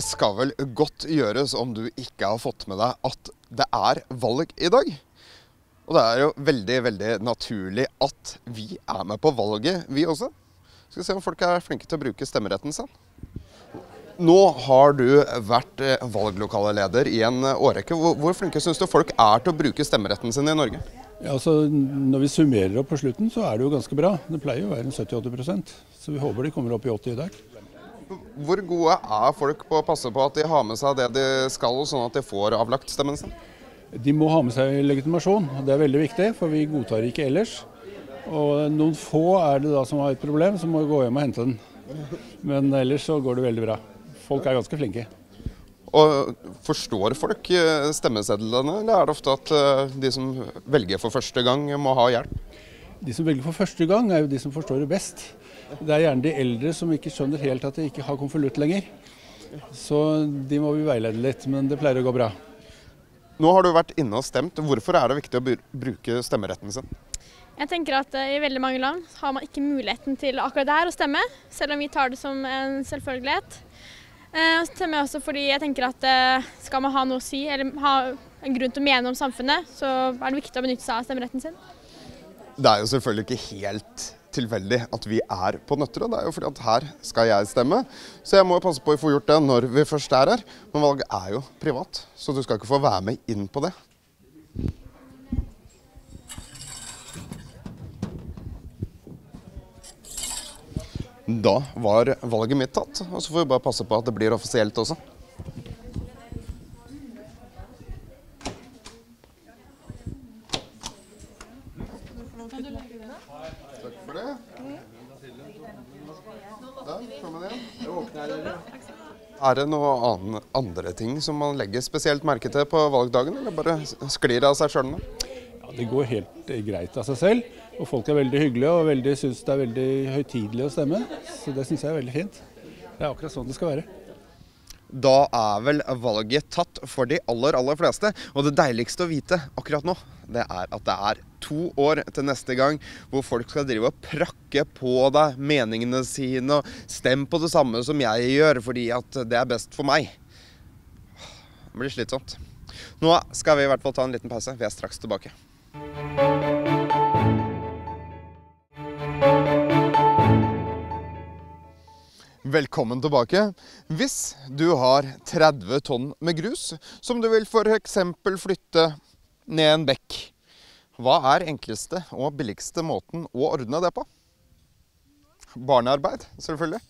Det skal vel godt gjøres om du ikke har fått med deg at det er valg i dag. Og det er jo veldig, veldig naturlig at vi er med på valget, vi også. Skal vi se om folk er flinke til å bruke stemmeretten sin. Nå har du vært eh, valglokaleleder i en eh, årrekke. Hvor, flinke syns du folk er til å bruke stemmeretten sin i Norge? Ja, altså, når vi summerer opp på slutten, så er det jo ganske bra. Det pleier jo å være en 70-80 Så vi håper de kommer opp i 80 i dag. Hvor gode er folk på å passe på at de har med seg det de skal, sånn at de får avlagt stemmen sin? De må ha med seg legitimasjon. Det er veldig viktig, for vi godtar ikke ellers. Og noen få er det da som har et problem, som må gå hjem og hente den. Men ellers så går det veldig bra. Folk er ganske flinke. Og Forstår folk eh, stemmesedlene, eller er det ofte at eh, de som velger for første gang, må ha hjelp? De som velger for første gang, er jo de som forstår det best. Det er gjerne de eldre som ikke skjønner helt at de ikke har konvolutt lenger. Så de må vi veilede litt, men det pleier å gå bra. Nå har du vært inne og stemt. Hvorfor er det viktig å bruke stemmeretten sin? Jeg tenker at eh, I veldig mange land har man ikke muligheten til akkurat det her å stemme, selv om vi tar det som en selvfølgelighet. Jeg så stemmer jeg også fordi jeg tenker at eh, skal man ha noe å si, eller ha en grunn til å mene om samfunnet, så er det viktig å benytte seg av stemmeretten sin. Det er jo selvfølgelig ikke helt tilfeldig at vi er på Nøtterøy. Det er jo fordi at her skal jeg stemme, så jeg må jo passe på å få gjort det når vi først er her. Men valget er jo privat, så du skal ikke få være med inn på det. Da var valget mitt tatt, og så får vi bare passe på at det blir offisielt også. Takk for det. Der, kom igjen. Jeg våkner her. Er det noen andre ting som man legger spesielt merke til på valgdagen, eller bare sklir det av seg sjøl? Ja, det går helt greit av seg selv. Og folk er veldig hyggelige og veldig, syns det er veldig høytidelig å stemme. Så det syns jeg er veldig fint. Det er akkurat sånn det skal være. Da er vel valget tatt for de aller, aller fleste. Og det deiligste å vite akkurat nå, det er at det er to år til neste gang hvor folk skal drive og prakke på deg meningene sine og stemme på det samme som jeg gjør, fordi at det er best for meg. Det blir slitsomt. Nå skal vi i hvert fall ta en liten pause. Vi er straks tilbake. Velkommen tilbake. Hvis du har 30 tonn med grus som du vil f.eks. flytte ned en bekk, hva er enkleste og billigste måten å ordne det på? Barnearbeid, selvfølgelig.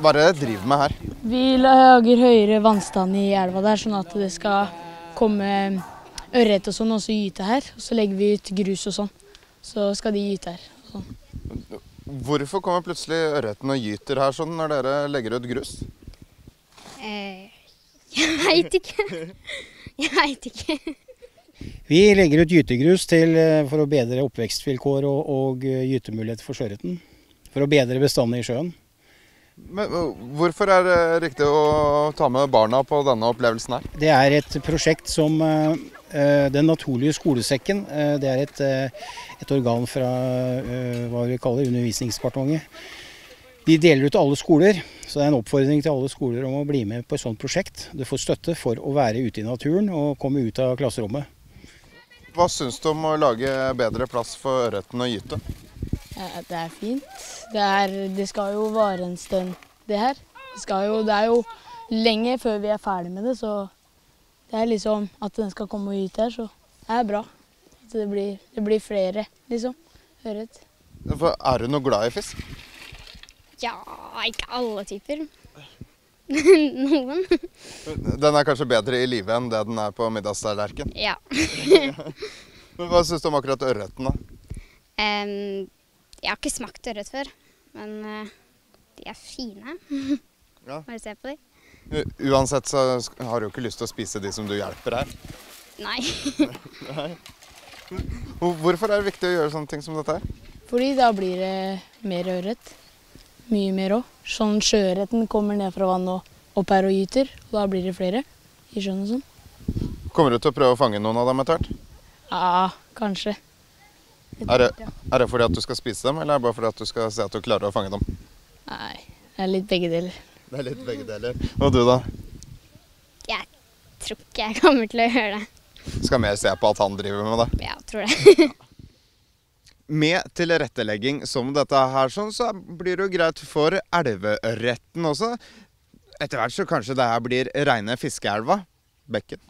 Hva er det dere driver med her? Vi lager høyere vannstand i elva der, sånn at det skal komme ørret og sånn, og så gyte her. Og så legger vi ut grus og sånn. Så skal de gyte her. og Sånn. Hvorfor kommer plutselig ørreten og gyter her sånn når dere legger ut grus? Eh, jeg veit ikke. Jeg veit ikke. Vi legger ut gytegrus til, eh, for å bedre oppvekstvilkår og, og eh, gytemuligheter for sjøørreten. For å bedre bestanden i sjøen. Men uh, Hvorfor er det riktig å ta med barna på denne opplevelsen her? Det er et prosjekt som eh, eh, Den naturlige skolesekken. Det er et, et organ fra hva vi kaller Undervisningsdepartementet. De deler ut til alle skoler, så det er en oppfordring til alle skoler om å bli med på et sånt prosjekt. Du får støtte for å være ute i naturen og komme ut av klasserommet. Hva syns du om å lage bedre plass for ørreten å gyte? Ja, det er fint. Det, er, det skal jo vare en stund, det her. Det, skal jo, det er jo lenge før vi er ferdig med det, så det er liksom at den skal komme ut her, så det er bra. At det blir, det blir flere, liksom. Ørret. Er du noe glad i fisk? Ja, ikke alle typer. Noen. Den er kanskje bedre i live enn det den er på middagstallerken. Ja. Men Hva syns du om akkurat ørreten, da? Em, jeg har ikke smakt ørret før, men eh, de er fine. Ja. Bare se på dem. Uansett så har du jo ikke lyst til å spise de som du hjelper her. Nei. Nei. Hvorfor er det viktig å gjøre sånne ting som dette her? Fordi da blir det mer ørret. Mye mer òg. Sånn sjøørreten kommer ned fra vannet og opp her og gyter, og da blir det flere i sjøen og sånn. Kommer du til å prøve å fange noen av dem etter hvert? Ja, kanskje. Er det, er det fordi at du skal spise dem, eller er det bare fordi at du skal se at du klarer å fange dem? Nei, det er litt begge deler. Det er litt begge deler. Og du, da? Jeg tror ikke jeg kommer til å gjøre det. Skal mer se på at han driver med det. Ja, tror det. Med tilrettelegging som dette her, sånn, så blir det jo greit for elveretten også. Etter hvert så kanskje det her blir reine fiskeelva. Bekken.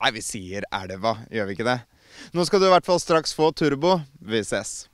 Nei, vi sier elva, gjør vi ikke det? Nå skal du i hvert fall straks få turbo. Vi ses.